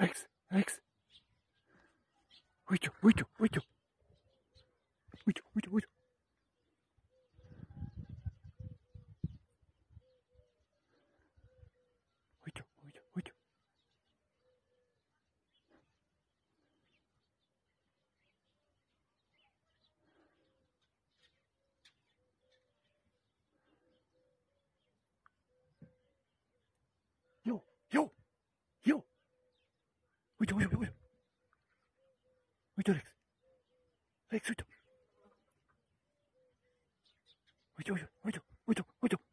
Rex, Rex. Huicho, huicho, huicho. Huicho, huicho, huicho. Huicho, huicho, huicho. Yo, yo, yo. Huicho, huicho, huicho. Huicho, Rex. Rex, huicho, huicho, huicho. Huicho, huicho, huicho.